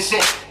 this it.